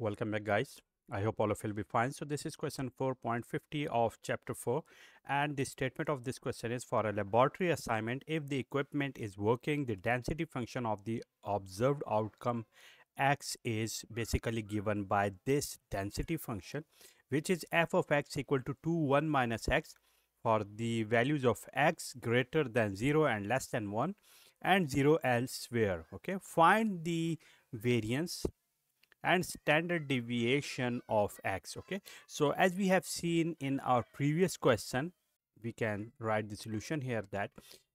Welcome back guys. I hope all of you will be fine. So this is question 4.50 of chapter 4 and the statement of this question is for a laboratory assignment if the equipment is working the density function of the observed outcome x is basically given by this density function which is f of x equal to 2 1 minus x for the values of x greater than 0 and less than 1 and 0 elsewhere okay find the variance and standard deviation of x okay? So as we have seen in our previous question we can write the solution here that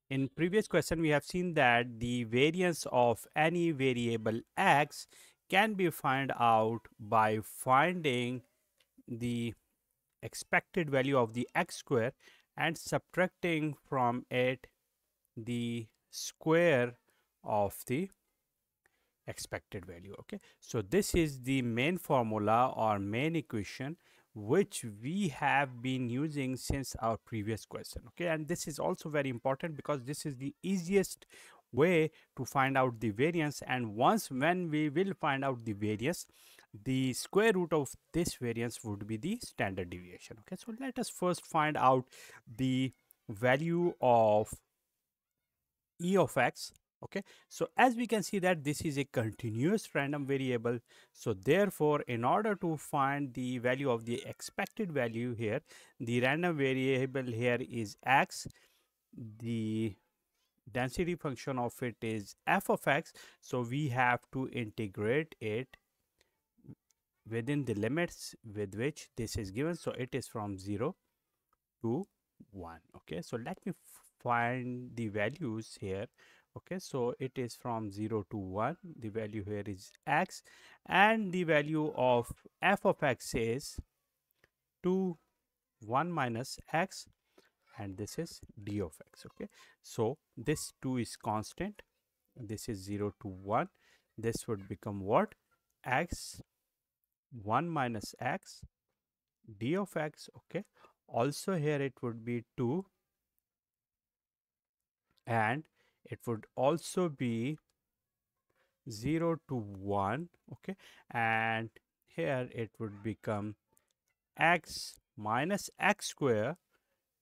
in previous question we have seen that the variance of any variable x can be found out by finding the expected value of the x square and subtracting from it the square of the expected value okay? So this is the main formula or main equation which we have been using since our previous question okay? And this is also very important because this is the easiest way to find out the variance. And once when we will find out the variance the square root of this variance would be the standard deviation okay? So let us first find out the value of e of x okay? So as we can see that this is a continuous random variable. So therefore in order to find the value of the expected value here the random variable here is x. The density function of it is f of x. So we have to integrate it within the limits with which this is given. So it is from 0 to 1 okay? So let me find the values here okay so it is from 0 to 1 the value here is x and the value of f of x is 2 1 minus x and this is d of x okay? So this 2 is constant. This is 0 to 1 this would become what? x 1 minus x d of x okay? Also here it would be 2 and it would also be 0 to 1 okay? And here it would become x minus x square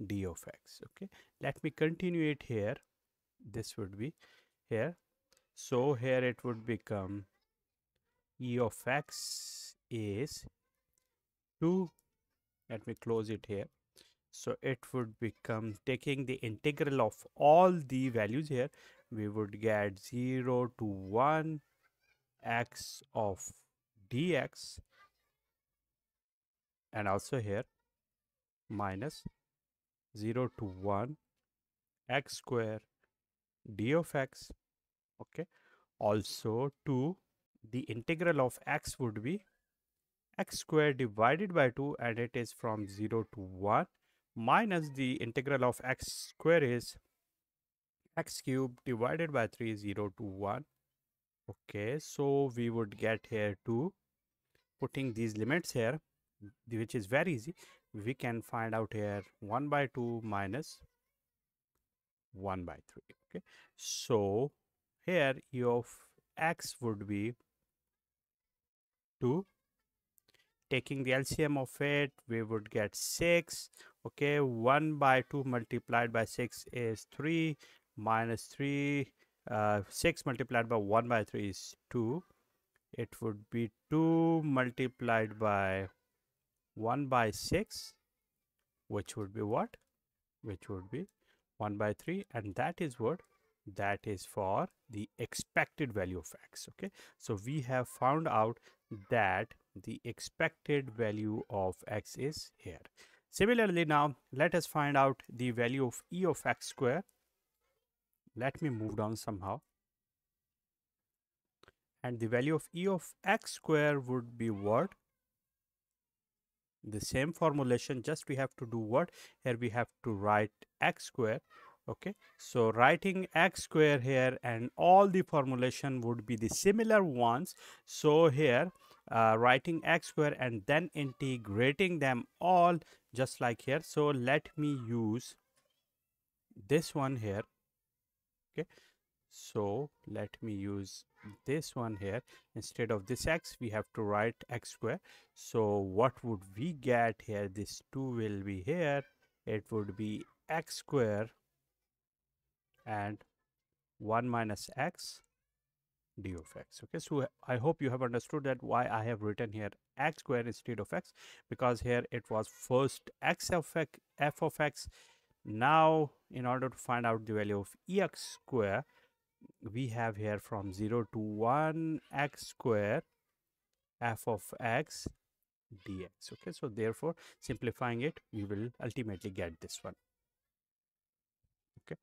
d of x okay? Let me continue it here. This would be here. So here it would become e of x is 2 let me close it here so it would become taking the integral of all the values here. We would get 0 to 1 x of dx and also here minus 0 to 1 x square d of x okay? Also 2 the integral of x would be x square divided by 2 and it is from 0 to 1 minus the integral of x square is x cube divided by 3 0 to 1 okay so we would get here 2 putting these limits here which is very easy. We can find out here 1 by 2 minus 1 by 3 okay so here e of x would be 2 taking the LCM of it we would get 6 okay 1 by 2 multiplied by 6 is 3 minus 3 uh, 6 multiplied by 1 by 3 is 2 it would be 2 multiplied by 1 by 6 which would be what? Which would be 1 by 3 and that is what? That is for the expected value of x okay? So we have found out that the expected value of x is here. Similarly now let us find out the value of e of x square. Let me move down somehow. And the value of e of x square would be what? The same formulation just we have to do what? Here we have to write x square okay so writing x square here and all the formulation would be the similar ones so here uh, writing x square and then integrating them all just like here. So let me use this one here okay? So let me use this one here. Instead of this x we have to write x square. So what would we get here? This 2 will be here. It would be x square and 1 minus x d of x okay? So i hope you have understood that why i have written here x square instead of x because here it was first x of x f of x. Now in order to find out the value of ex square we have here from 0 to 1 x square f of x dx okay? So therefore simplifying it we will ultimately get this one okay?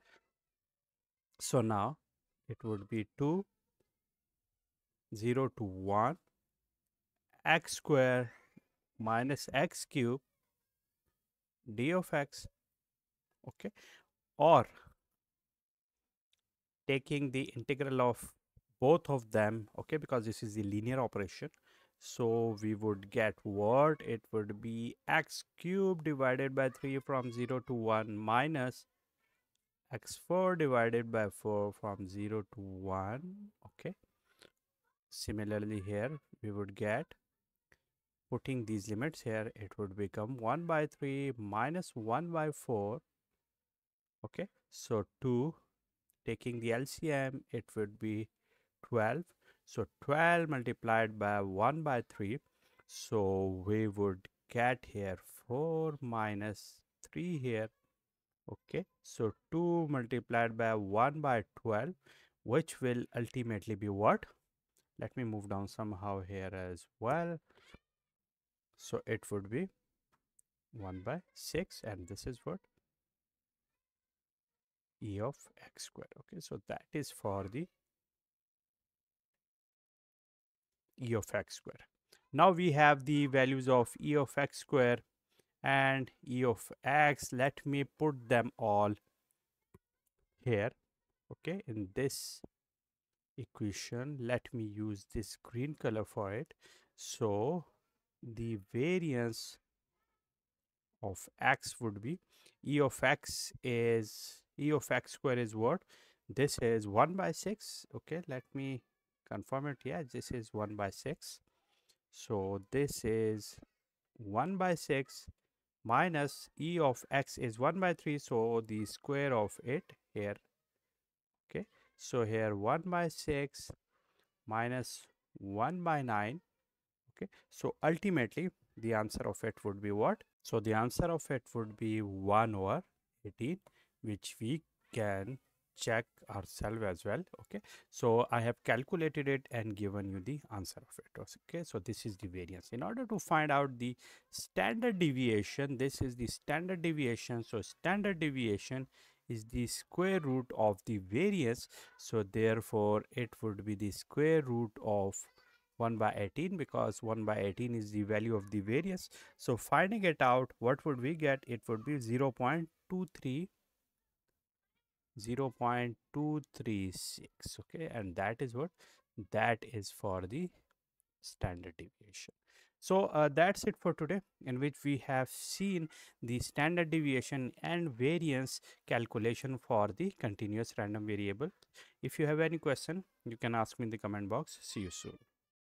So now it would be 2 0 to 1 x square minus x cube d of x okay or taking the integral of both of them okay because this is the linear operation. So we would get what? It would be x cube divided by 3 from 0 to 1 minus x4 divided by 4 from 0 to 1 okay similarly here we would get putting these limits here it would become 1 by 3 minus 1 by 4 okay so 2 taking the LCM it would be 12 so 12 multiplied by 1 by 3 so we would get here 4 minus 3 here. Okay so 2 multiplied by 1 by 12 which will ultimately be what let me move down somehow here as well. So it would be 1 by 6 and this is what? E of x square okay so that is for the e of x square now we have the values of e of x square and e of x. Let me put them all here okay in this equation. Let me use this green color for it. So the variance of x would be e of x is e of x square is what? This is 1 by 6 okay let me confirm it. Yeah this is 1 by 6 so this is 1 by 6 minus e of x is 1 by 3 so the square of it here. Okay so here 1 by 6 minus 1 by 9 okay? So ultimately the answer of it would be what? So the answer of it would be 1 over 18 which we can check ourselves as well okay? So i have calculated it and given you the answer of it okay? So this is the variance. In order to find out the standard deviation this is the standard deviation. So standard deviation is the square root of the variance. So therefore it would be the square root of 1 by 18 because 1 by 18 is the value of the variance. So finding it out what would we get? It would be 0 0.23 0.236 okay? And that is what? That is for the standard deviation so uh, that's it for today in which we have seen the standard deviation and variance calculation for the continuous random variable. If you have any question you can ask me in the comment box. See you soon